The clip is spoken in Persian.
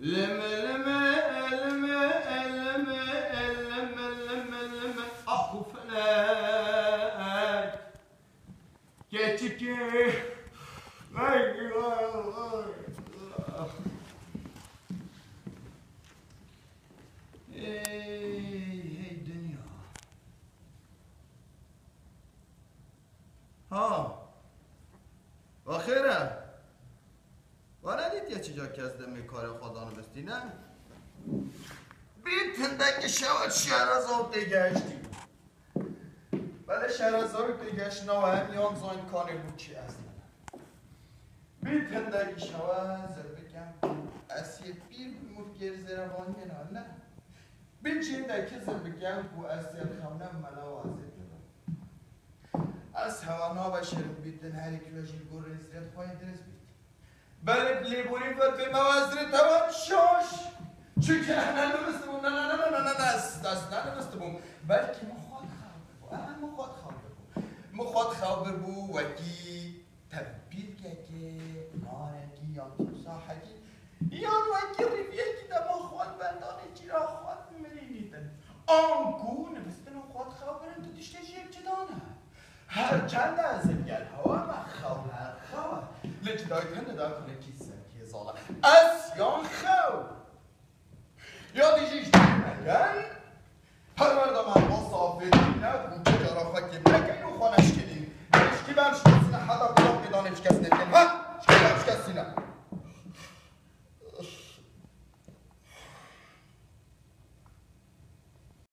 Leme leme eleme eleme eleme leme leme. Ah bu felek. Geçti ki. Vay vay vay Hey hey dünya. Ha. Bakıra تندک شود شهر از آب دیگشتی بله شهر از آب دیگشت نو هم یان زاین کانه بود چی از بی تندک شود زر بگم از یه بیر مود گر زیروانی نه نه. بی چندکی زر بگم بو از یه خونه منا وازه از هوانا و شرم بیتن هر یک وجیل گور خواهی درست بید بله لیبوری و به موازر توان شاش چون نه نمستمون نه نه نه نه نه نه است است نه نمستمون بلکه مخواد خبر بو مخواد خبر بو مخواد خبر بو وکی تبیر که نارکی یا تمساحکی یا وکی ریفیکی دا مخواد بندانه چیرا خود مرینیدن آنگو نمستن خود خبر تو دیشته جیب چدانه هر چند از گل هوا Vilket dag kan det där kunna kissa از Asyan khaw. Ja det gick mekan. پروردم الله صافی نکن اونجا جرافت که و خانش کنی. هیچ کی برش نیست. نه حدا کلاب میدان هیچ کس نکنی